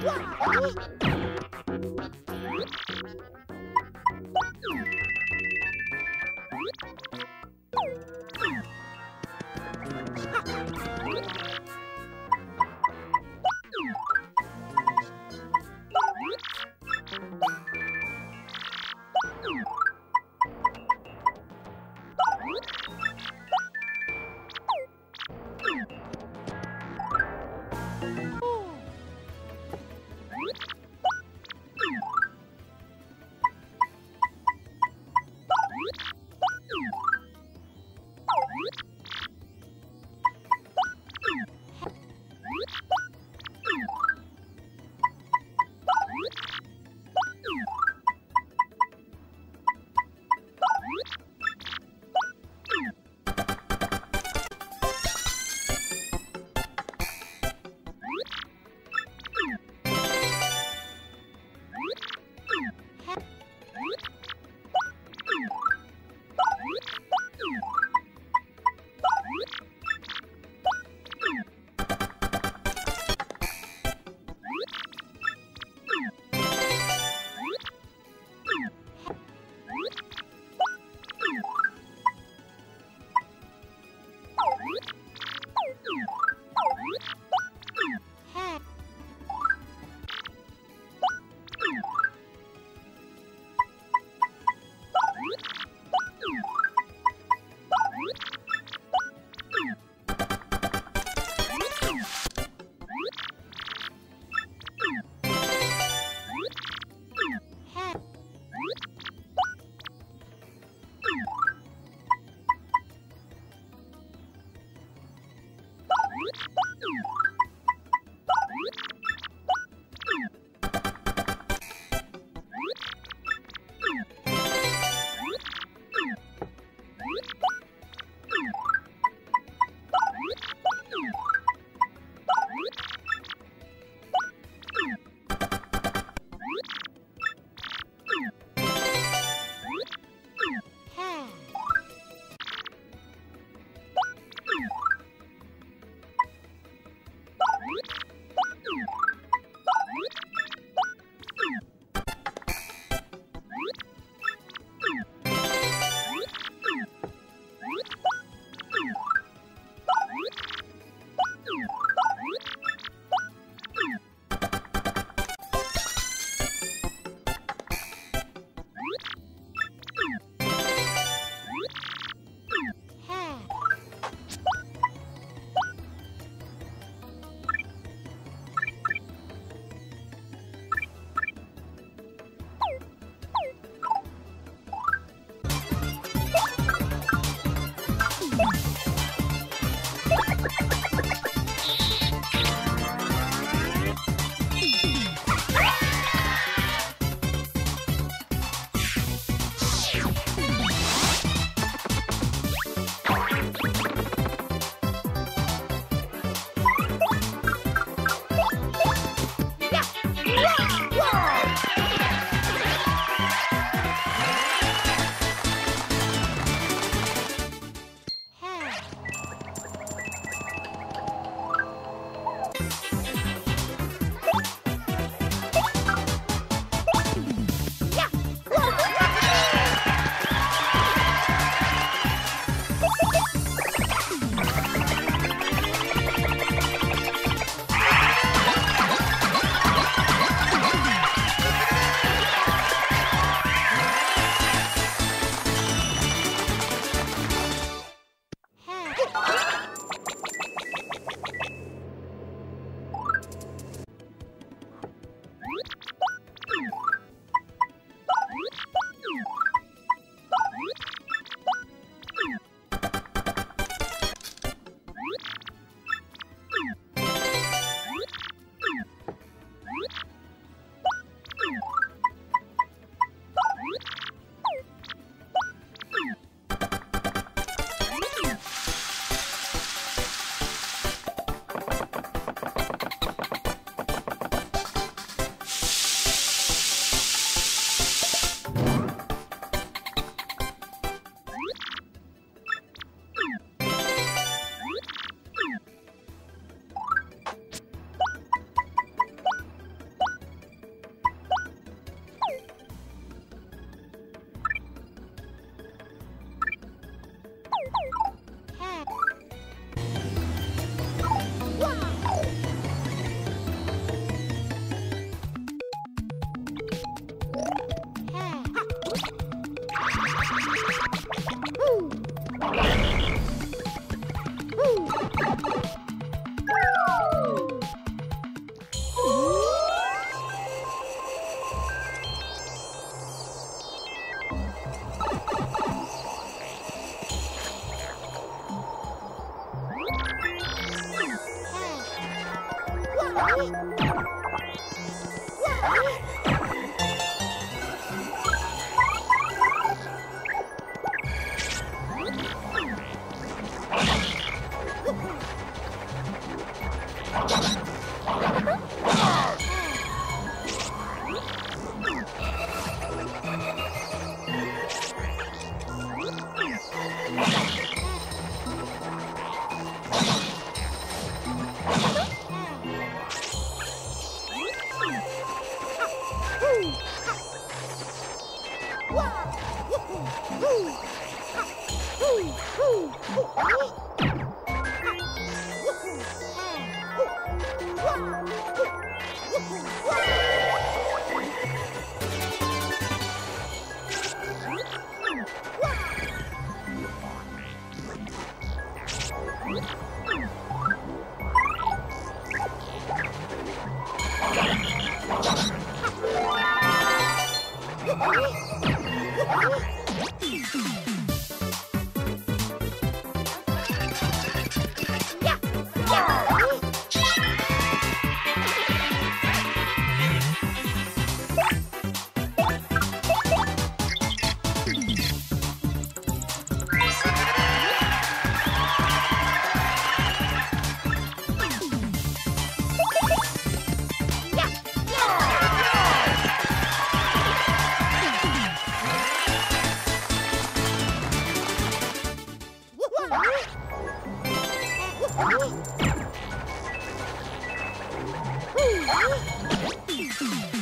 What? Wait! Whoa! Hmm.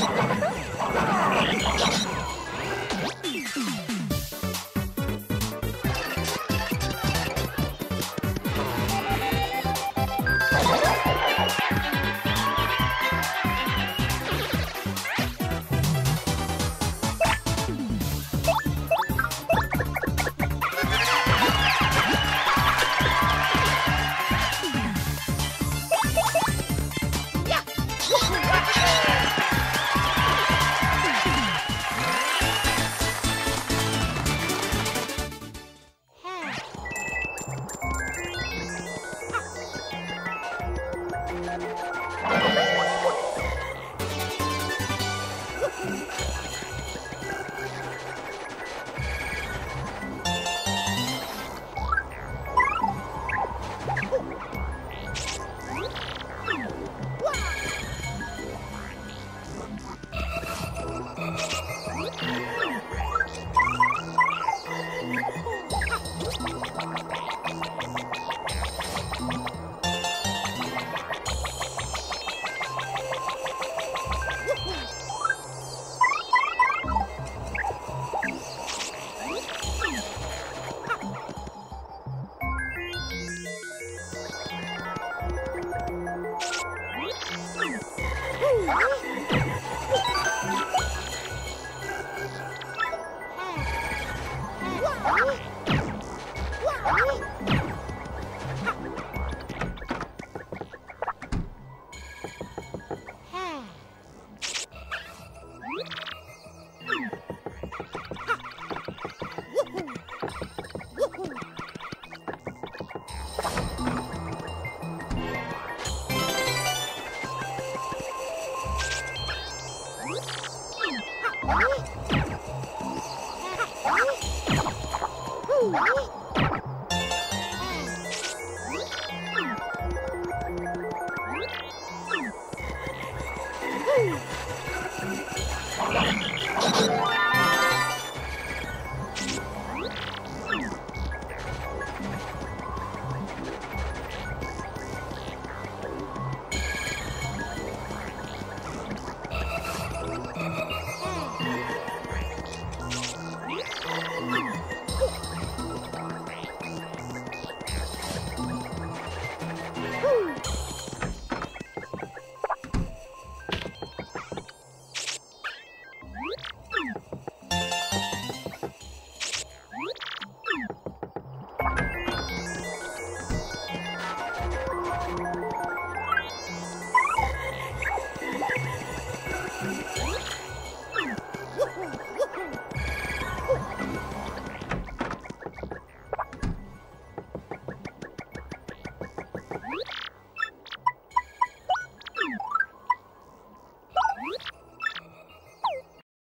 you Ah!